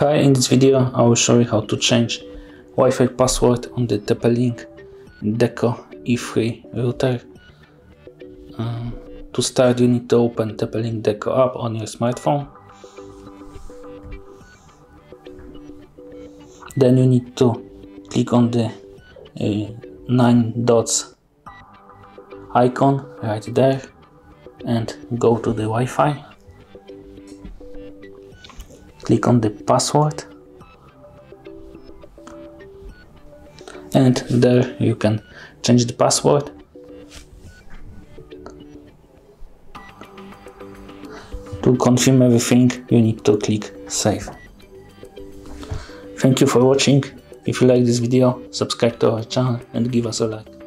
Hi, in this video I will show you how to change Wi-Fi password on the TP-Link Deco E3 router. Um, to start you need to open TP-Link Deco app on your smartphone. Then you need to click on the uh, nine dots icon right there and go to the Wi-Fi. Click on the password. And there you can change the password. To confirm everything you need to click save. Thank you for watching. If you like this video subscribe to our channel and give us a like